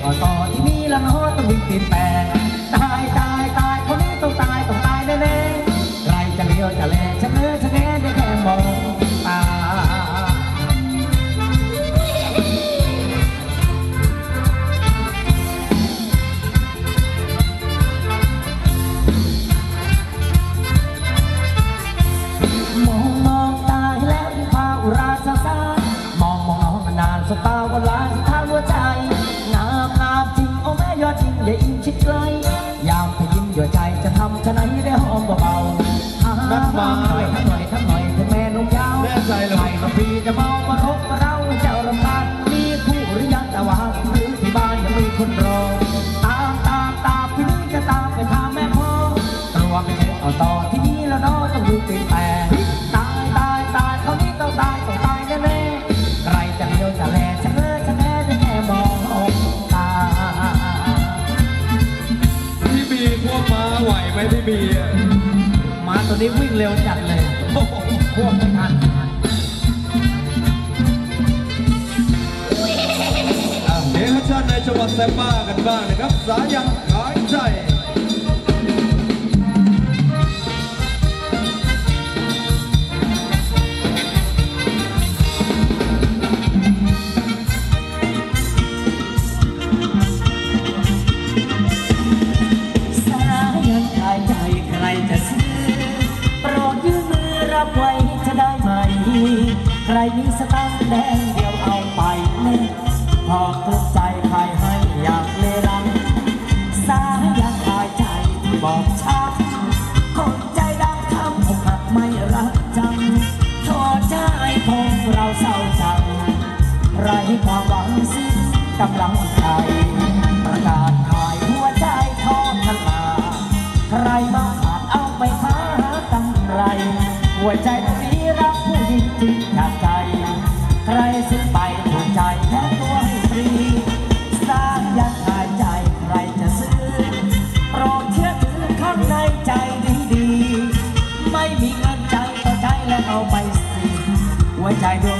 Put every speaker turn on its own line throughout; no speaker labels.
เอาต่อที่นี่ล้วเนาะต้องวิ่งตีนแปรตายตายตายคนนี้ต้องตายต้องตายแน่ๆใครจะเลี้ยวจะแลชะเง้อชะแงได้แค่มองามไปยิ้มหัวใจจะทำชะไหนได้หอมเบาๆอ่า
นัดมา
ทำหน่อยทำหน่อยทำหน่อยถึงแม่นมยาว
แน่ใจเหรอ
ใครมาพีจะเมามารบมาเราเจ้าลำบากมีคู่หรือยังแต่ว่าหรือที่บ้านยังมีคนรอ พี่บีมาตัวนี้วิ่งเร็วจัดเลยโอ้โหควบไม่ทัน
อะเฮฮชันในจังหวัดแซมบ้ากันบ้างนะครับ สายันขายใจ
ใครมีสตังค์แดงเดียวเอาไปเล่นพอตกใจใครให้อยากเลรังสายันขายใจที่บอกชักคนใจดำทำอกหักไม่รักจังโทษใจพงเราเศร้าจังไรความหวังสิ้นกำลังใจประกาศขายหัวใจทอดทลาใครมาขาดเอาไปหากำไร หัวใจนั้นนี้รักผู้ ซื้อไปถูกใจแท้ตัวให้ฟรีสร้างยักษ์หายใจใครจะซื้อโปรดเชื่อถือข้างในใจดีดี ไม่มีเงินใจต่อใจแล้วเอาไปสิหัวใจดวง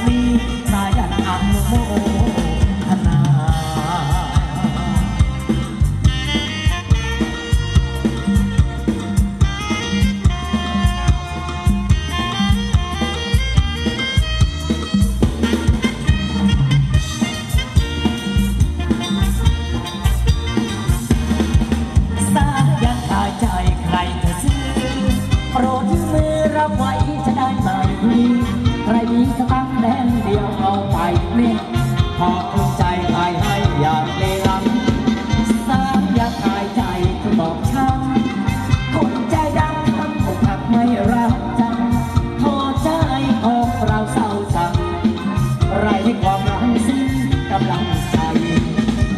ใจ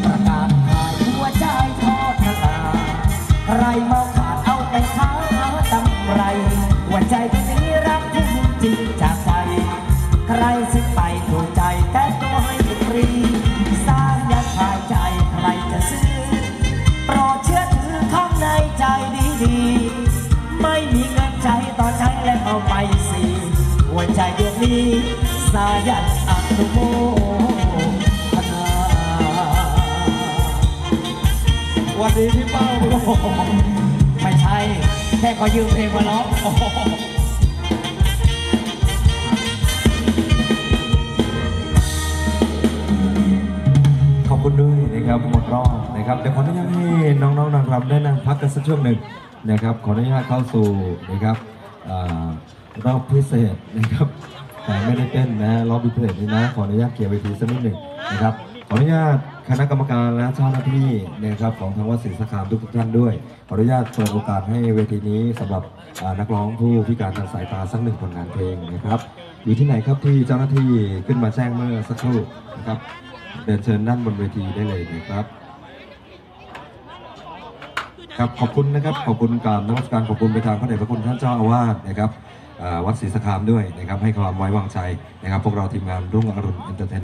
ประกาศขายหัวใจทอดทลาใครมาขาดเอาแต่ค้าตำไรหัวใจที่นี้รักผู้จริงจากใจ ใครซื้อไปถูกใจแต่ตัวให้ฟรี สร้างยันขายใจใครจะซื้อ โปรดเชื่อถือข้างในใจดีๆ ไม่มีเงินใจต่อใจและเอาไปสิหัวใจดวงนี้สายันอนุโม
วันนี้พี่เป้า
ไม่ใช่ แค่ขอยืมเพลงมาร้อง
ขอบคุณด้วยนะครับหมดรอบนะครับเดี๋ยวขออนุญาตให้น้องๆนางรำได้นั่งพักกันสักช่วงหนึ่งนะครับขออนุญาตเข้าสู่นะครับรอบพิเศษนะครับแต่ไม่ได้เต้นนะรอบพิเศษนี่นะ ขออนุญาตเกี่ยวเวทีสักนิดหนึ่งนะครับ ออนุญาตคณะกรรมการและเจ้าหน้าที่นะครับของทางวัดศรีสะขามทุกๆท่านด้วย ขออนุญาตเปิดโอกาสให้เวทีนี้สำหรับอ่านักร้องผู้พิการทางสายตาสักหนึ่งผลงานเพลงนะครับ อยู่ที่ไหนครับที่เจ้าหน้าที่ขึ้นมาแจ้งเมื่อสักครู่นะครับเดินเชิญด้านบนเวทีได้เลยนะครับ ครับขอบคุณนะครับขอบคุณกราบนมัสการขอบคุณไปทางพระเดชพระคุณท่านเจ้าอาวาสนะครับอ่าวัดศรีสะคามด้วยนะครับให้ความไว้วางใจนะครับ พวกเราทีมงานรุ่งอรุณเอนเตอร์เทน